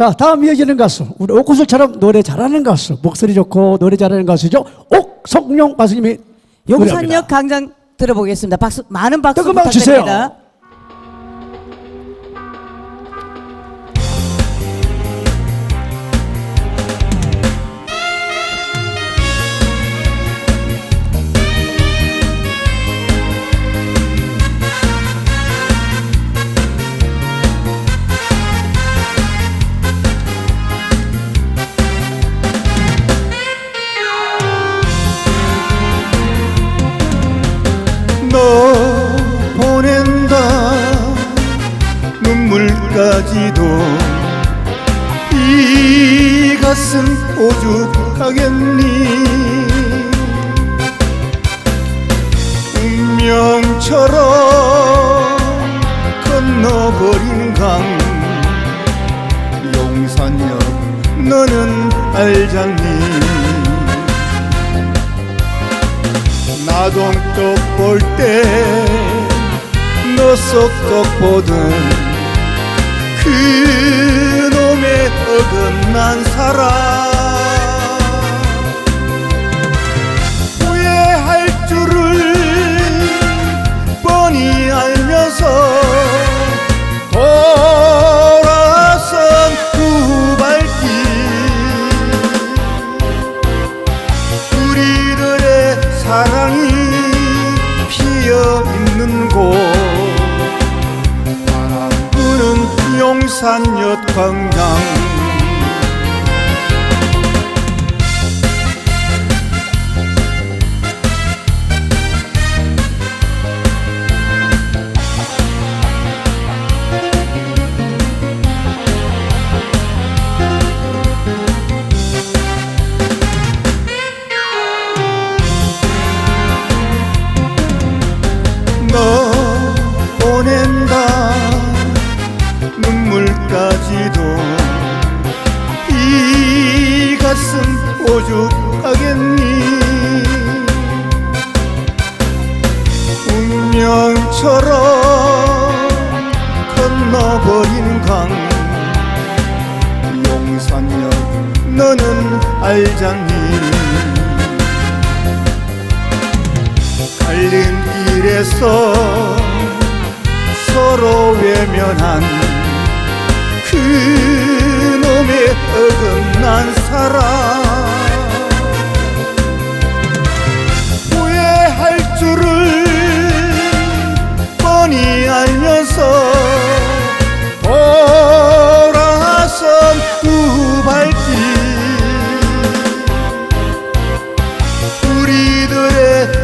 자, 다음 이어지는 가수. 우리 옥구슬처럼 노래 잘하는 가수. 목소리 좋고 노래 잘하는 가수죠. 옥성룡 가수님이 용산역 노래합니다. 강장 들어보겠습니다. 박수 많은 박수 뜨거운 박수 주세요. 부탁드립니다. 너 눈물까지도 이 가슴 오죽하겠니? 운명처럼 건너버린 강 용산역 너는 알잖니? 나동떡 볼 때 너 쏙쏙 보던 그놈의 어긋난 사랑 후회할 줄을 뻔히 알면서 돌아선 두 발길. 우리들의 사랑이 피어 있는 곳 부는 용산 오죽하겠니? 운명처럼 건너버린 강 용산역 너는 알잖니? 갈림길에서 서로 외면한 그놈의 어긋난 사랑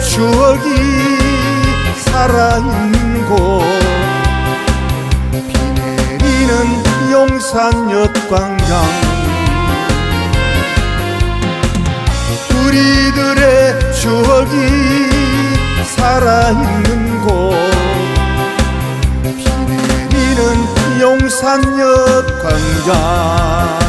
추억이 살아있는 곳. 비 내리는 용산역 광장. 우리들의 추억이 살아있는 곳. 비 내리는 용산역 광장